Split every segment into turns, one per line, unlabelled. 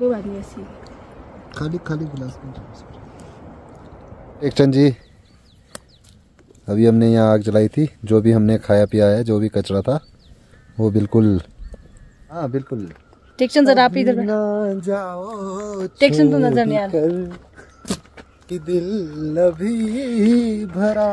कोई बात नहीं ऐसी
खाली खाली गिलास में एक चंद जी अभी हमने यहाँ आग जलाई थी जो भी हमने खाया पिया है जो भी कचरा था वो बिल्कुल हाँ बिल्कुल।
टेक्शन जरा आप इधर
जाओ
टेक्शन तो नज़र नहीं आ रहा।
कि दिल अभी भरा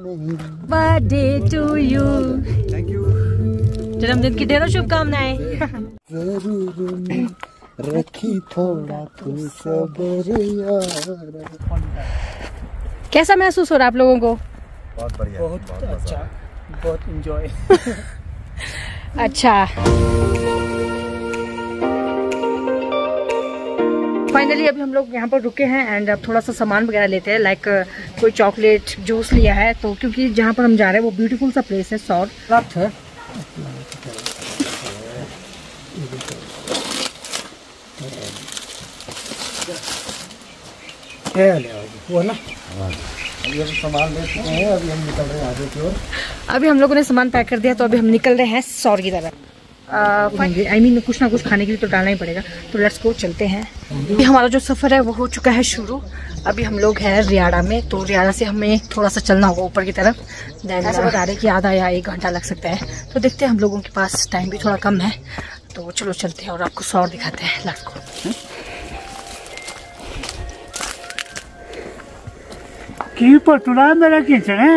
नहीं।
Birthday to you
thank you
जन्मदिन की ढेरों शुभकामनाएँ।
ज़रूर। रखी थोड़ा तू सबर
कैसा महसूस हो रहा है आप लोगों को?
बहुत बढ़िया
बहुत अच्छा बहुत इंजॉय
अच्छा। फाइनली अभी हम लोग यहाँ पर रुके हैं एंड अब थोड़ा सा सामान वगैरह लेते हैं लाइक कोई चॉकलेट जूस लिया है तो क्योंकि जहाँ पर हम जा रहे हैं वो ब्यूटीफुल सा प्लेस है सौर
है क्या ले आओगे वो ना?
अभी हम सामान ले चुके हैं अभी हम निकल रहे हैं आगे की ओर।
अभी हम लोगों ने सामान पैक कर दिया तो अभी हम निकल रहे हैं सौर की तरफ़ आई मीन कुछ ना कुछ खाने के लिए तो डालना ही पड़ेगा। तो लेट्स गो चलते हैं। अभी हमारा जो सफ़र है वो हो चुका है शुरू। अभी हम लोग हैं रियाड़ा में तो रियाड़ा से हमें थोड़ा सा चलना होगा ऊपर की तरफ़। देन ऐसा बता रहे कि आधा या एक घंटा लग सकता है। तो देखते हैं हम लोगों के पास टाइम भी थोड़ा कम है। तो चलो चलते हैं और आपको सौर दिखाते हैं। लेट्स गो
की पटुला मेरा खींचने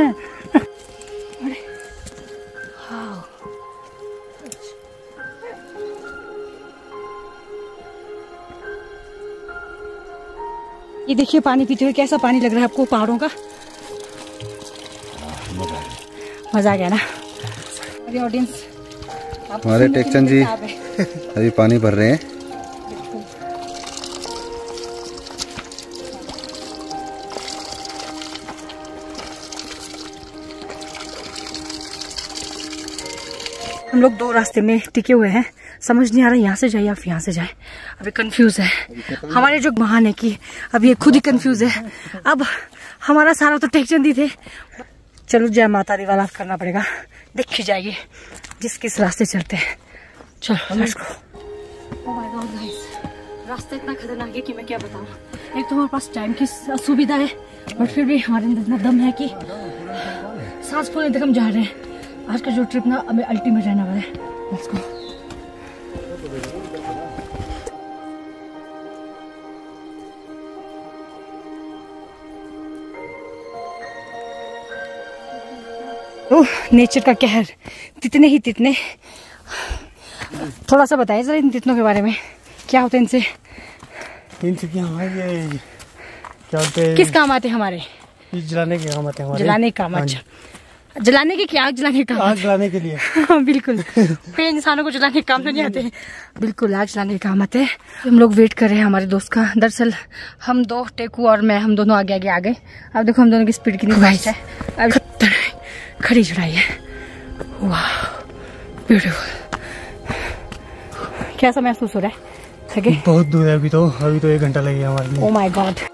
ये देखिए पानी पीते हुए कैसा पानी लग रहा है आपको पहाड़ों का? मज़ा आ गया। ना? अरे ऑडियंस
हमारे टेक्चन जी अभी पानी भर रहे हैं।
हम लोग दो रास्ते में टिके हुए हैं। समझ नहीं आ रहा यहाँ से जाए या फिर यहाँ से जाए। अभी कंफ्यूज है। हमारे जो महान है कि अभी ये खुद ही कंफ्यूज है। अब हमारा सारा तो टेक्चन दी थे। चलो जय माता दी वाला करना पड़ेगा। देखी जाएगी जिस किस रास्ते चलते हैं। चलो गाइस रास्ता इतना खतरनाक है कि मैं क्या बताऊँ? एक तो हमारे पास टाइम की असुविधा है बट फिर भी हमारे अंदर इतना दम है कि सांस फूलने तक हम जा रहे हैं। आज का जो ट्रिप ना हमें अल्टीमेट रहने वाला है। लेट्स गो ओह नेचर का कहर। तितने ही तितने। थोड़ा सा बताइए जरा इन तितनों के बारे में। क्या होता है इनसे?
इनसे क्या हमारे क्या बोलते हैं?
किस काम आते हैं हमारे?
जलाने के काम आते हैं हमारे।
जलाने का काम
हाँ
अच्छा। जलाने के क्या? आग जलाने का
आग जलाने के लिए।
हाँ, बिल्कुल। इंसानों को जलाने के काम तो नहीं आते। बिल्कुल आग जलाने के काम आते। हैं हम लोग वेट कर रहे हैं हमारे दोस्त का। दरअसल हम दो टेकू और मैं हम दोनों आगे आगे आ गए अब देखो हम दोनों की स्पीड कितनी फास्ट है। अब खड़ी चढ़ाई है। वाह ब्यूटीफुल कैसा महसूस हो रहा है? थके
बहुत दूर है अभी तो। अभी तो एक घंटा लगेगा हमारे लिए।
ओ माय गॉड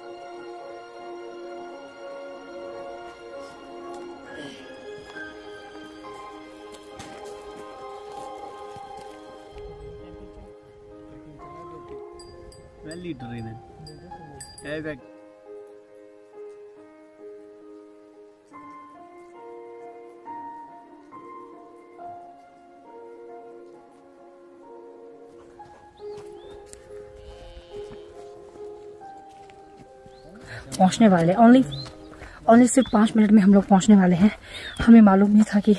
पहुँचने वाले ओनली ओनली सिर्फ़ पाँच मिनट में हम लोग पहुँचने वाले हैं। हमें मालूम नहीं था कि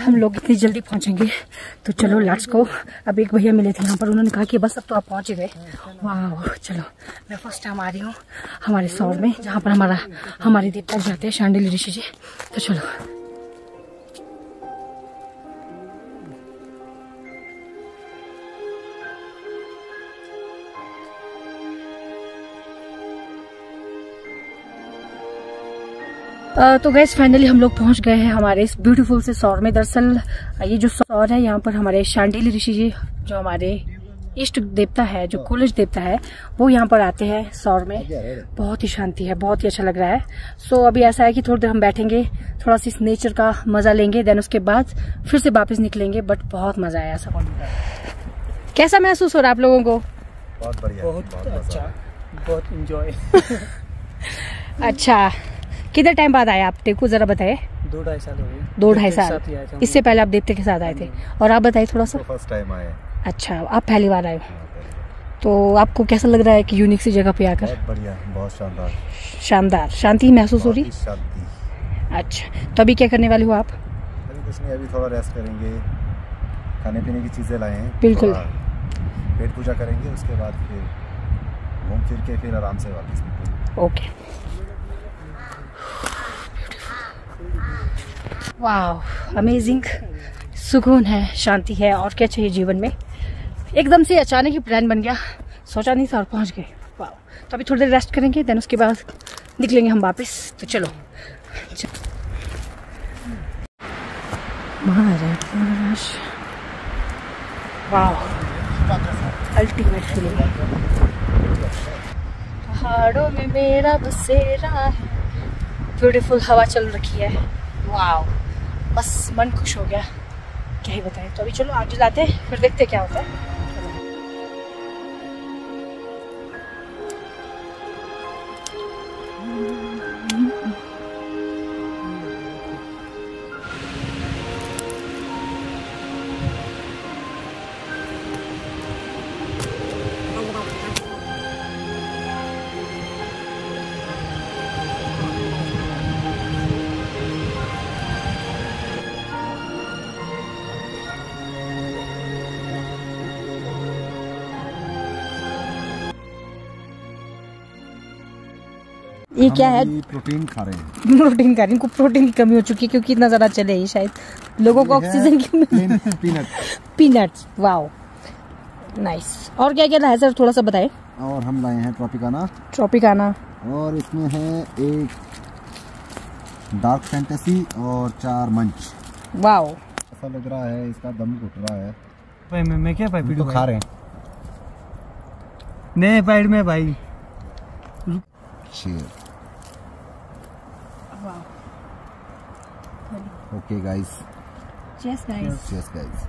हम लोग इतनी जल्दी पहुँचेंगे। तो चलो लेट्स को अब एक भैया मिले थे यहाँ पर। उन्होंने कहा कि बस अब तो आप पहुँच गए। वाह चलो, मैं फ़र्स्ट टाइम आ रही हूँ हमारे सौर में, जहाँ पर हमारा, हमारे देवता जाते हैं, शांडिल ऋषि जी। तो चलो तो गैस फाइनली हम लोग पहुँच गए हैं हमारे इस ब्यूटीफुल से सौर में। दरअसल ये जो सौर है यहाँ पर हमारे शांडिल ऋषि जी जो हमारे इष्ट देवता है जो कुलज देवता है वो यहाँ पर आते हैं सौर में। बहुत ही शांति है बहुत ही अच्छा लग रहा है। सो अभी ऐसा है कि थोड़ी देर हम बैठेंगे थोड़ा सा इस नेचर का मज़ा लेंगे देन उसके बाद फिर से वापस निकलेंगे बट बहुत मज़ा आया सब कैसा महसूस हो रहा है आप लोगों को?
बहुत बढ़िया
बहुत अच्छा बहुत इंजॉय
अच्छा। कितने टाइम बाद आए आप? देखो जरा बताए
दो ढाई साल हो गए।
दो ढाई साल।
ही
इससे पहले आप देवते के साथ आए थे। और आप बताइए थोड़ा सा।
तो फ़र्स्ट टाइम आए।
अच्छा आप पहली बार आए हो। तो आपको कैसा लग रहा है कि यूनिक सी जगह पे आकर?
बहुत बढ़िया बहुत शानदार।
शानदार। शांति महसूस हो रही?
शांति।
अच्छा तो अभी क्या करने वाले हो आप?
अभी कुछ नहीं अभी थोड़ा रेस्ट करेंगे। खाने पीने की चीज़ें लाए हैं।
बिल्कुल।
पेट पूजा करेंगे उसके बाद फिर घूम फिर के फिर आराम से वापस
ओके। वाह अमेजिंग सुकून है, शांति है, और क्या चाहिए जीवन में? एकदम से अचानक ही प्लान बन गया। सोचा नहीं था और पहुँच गए। वाह तो अभी थोड़ी देर रेस्ट करेंगे देन उसके बाद निकलेंगे हम वापस। तो चलो। चलो। महाराज। वाह अल्टीमेट फीलिंग पहाड़ों में मेरा बसेरा है। ब्यूटीफुल हवा चल रखी है। वाह बस मन खुश हो गया। क्या ही बताएँ? तो अभी चलो आगे जाते हैं, फिर देखते क्या होता है। ये क्या है?
प्रोटीन खा रहे हैं।
प्रोटीन का इनको प्रोटीन की कमी हो चुकी है क्योंकि इतना ज़्यादा चले ही शायद। लोगों को ऑक्सीजन की
पीनट
पीनट्स वाओ नाइस और क्या क्या है सर थोड़ा सा बताए?
और हम लाए हैं ट्रॉपिकाना
ट्रॉपिकाना
और इसमें है एक डार्क फैंटेसी और चार मंच
वाओ
ऐसा लग रहा है इसका दम घुट रहा है।
भाई मैं मैं क्या भाई
हम
पीटू
तो खा रहे हैं।
नहीं पैड में भाई।
शेर okay guys
chess guys
chess guys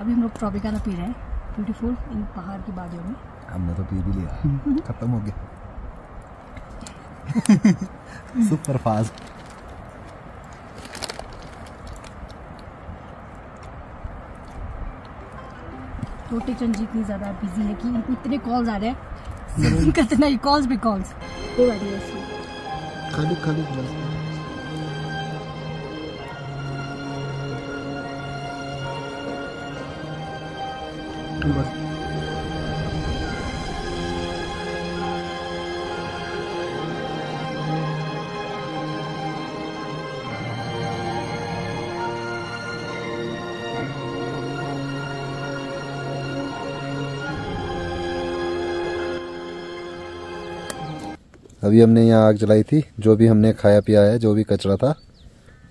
अभी हम लोग ट्रॉपिकाना पी रहे हैं। ब्यूटीफुल इन पहाड़ की बादियों में।
हमने तो पी भी लिया। खत्म हो गया। सुपर फास्ट
छोटे चंद जी इतनी ज़्यादा बिज़ी है कि इनको इतने कॉल्स आ रहे हैं। कितना ही कॉल्स भी कॉल्स कोई बात नहीं ऐसे।
खाली खाली
बस।
अभी हमने यहाँ आग जलाई थी। जो भी हमने खाया पिया है, जो भी कचरा था,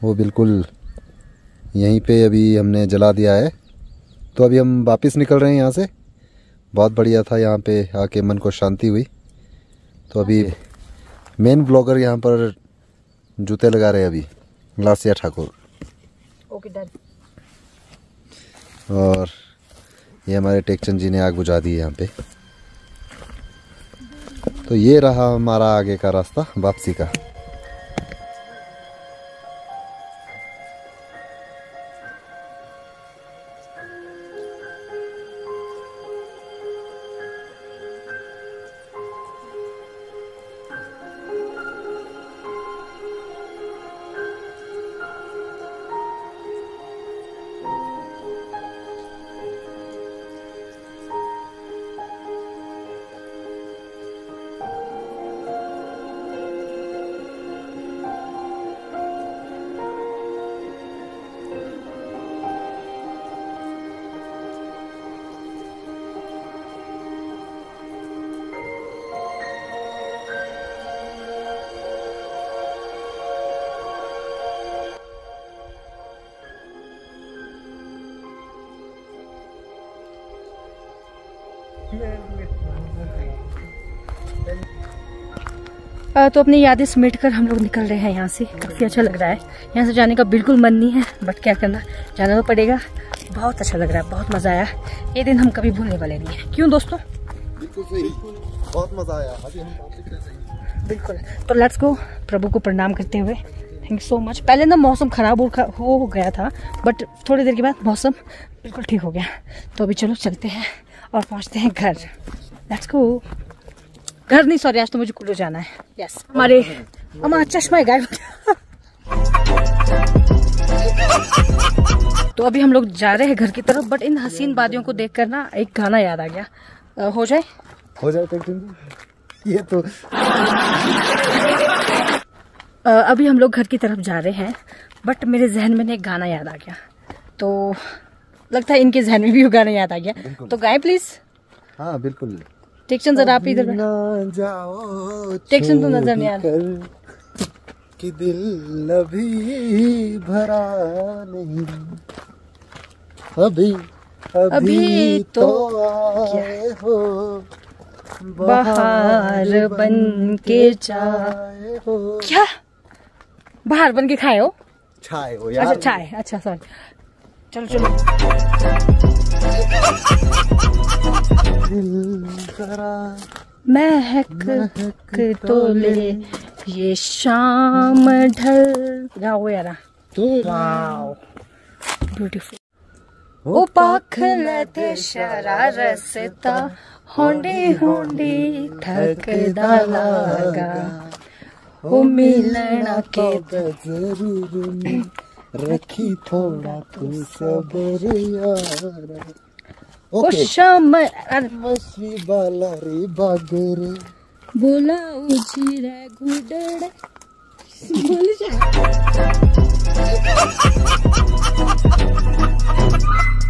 वो बिल्कुल यहीं पे अभी हमने जला दिया है। तो अभी हम वापस निकल रहे हैं यहाँ से। बहुत बढ़िया था यहाँ पे आके मन को शांति हुई। तो अभी मेन ब्लॉगर यहाँ पर जूते लगा रहे हैं अभी लासिया ठाकुर।
ओके डन
और ये हमारे टेकचंद जी ने आग बुझा दी है यहाँ पे। तो ये रहा हमारा आगे का रास्ता वापसी का।
तो अपनी यादें समेट कर हम लोग निकल रहे हैं यहाँ से। काफ़ी अच्छा लग रहा है। यहाँ से जाने का बिल्कुल मन नहीं है बट क्या करना? जाना तो पड़ेगा। बहुत अच्छा लग रहा है बहुत मज़ा आया। ये दिन हम कभी भूलने वाले नहीं है। क्यों दोस्तों?
बिल्कुल सही। बहुत मज़ा आया। अभी हम
बिल्कुल। तो लेट्स गो प्रभु को प्रणाम करते हुए। थैंक यू सो मच पहले ना मौसम ख़राब हो, हो गया था बट थोड़ी देर के बाद मौसम बिल्कुल ठीक हो गया। तो अभी चलो चलते हैं। और पहुँचते हैं घर। लेट्स गो घर नहीं सॉरी आज तो मुझे कुल्लू जाना है। यस हमारे हमारा चश्मा है गायब तो अभी हम लोग जा रहे हैं घर की तरफ़ बट इन हसीन वादियों को देखकर ना एक गाना याद आ गया। अ, हो जाए?
हो जाए ये तो
अ, अभी हम लोग घर की तरफ़ जा रहे हैं बट मेरे जहन में एक गाना याद आ गया। तो लगता है इनके जहन में भी वो गाना याद आ गया। तो गाए प्लीज़
हाँ बिल्कुल।
टेक्शन जरा आप इधर
जाओ
टेक्शन तो नज़र नहीं आ रहा।
कि दिल अभी भरा नहीं। अभी अभी,
अभी
तो,
तो
आए हो
बाहर बन के
आए हो।
क्या? बाहर बन के खाए हो?
छाए हो यार।
अच्छा चाय अच्छा सॉरी चलो चलो। महक तो ले ये शाम ढल। गाओ यार।
तो
वाओ। ब्यूटीफुल ओ पाखलते शरारसता होंडे होंडे थकदा लागा। ओ मिलना के
ज़रूर में रखी थोड़ा तू सबर यार ओके
शाम
बाला रे बागरे।
बोला उजी रे गुडड़े बोल जा।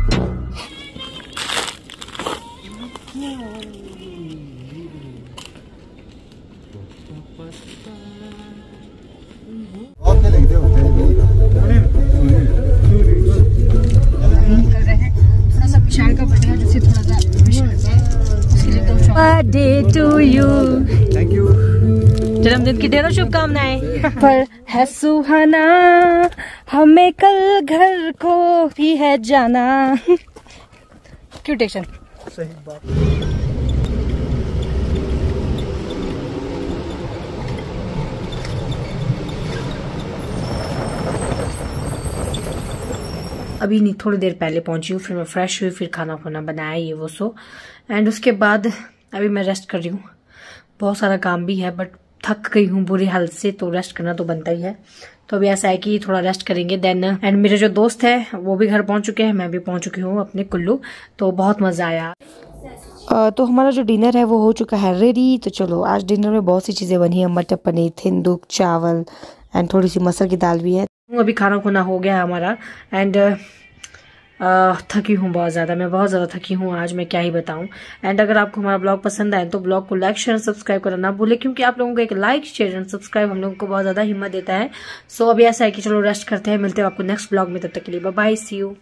Birthday to you
thank you
जन्मदिन की ढेरों शुभकामनाएँ। पर है सुहाना हमें कल घर को भी है जाना। क्यों टेंशन
सही बात।
अभी नहीं थोड़ी देर पहले पहुँची हूँ फिर मैं फ्रेश हुई फिर खाना खुना बनाया ये वो सो। एंड उसके बाद अभी मैं रेस्ट कर रही हूँ। बहुत सारा काम भी है बट थक गई हूँ बुरी हालत से तो रेस्ट करना तो बनता ही है। तो अभी ऐसा है कि थोड़ा रेस्ट करेंगे देन एंड मेरे जो दोस्त है वो भी घर पहुँच चुके हैं मैं भी पहुँच चुकी हूँ अपने कुल्लू तो बहुत मज़ा आया। तो हमारा जो डिनर है वो हो चुका है रेडी तो चलो आज डिनर में बहुत सी चीज़ें बनी है मटर पनीर थिंदुक चावल एंड थोड़ी सी मसर की दाल भी है। अभी खाना खुना हो गया है हमारा एंड थकी हूँ बहुत ज़्यादा। मैं बहुत ज़्यादा थकी हूँ आज मैं क्या ही बताऊँ। एंड अगर आपको हमारा ब्लॉग पसंद आए तो ब्लॉग को लाइक शेयर सब्सक्राइब करना ना भूले क्योंकि आप लोगों को एक लाइक शेयर एंड सब्सक्राइब हम लोगों को बहुत ज़्यादा हिम्मत देता है। सो so, अभी ऐसा है कि चलो रेस्ट करते हैं मिलते हैं आपको नेक्स्ट ब्लॉग में तब तक के लिए बाय सी यू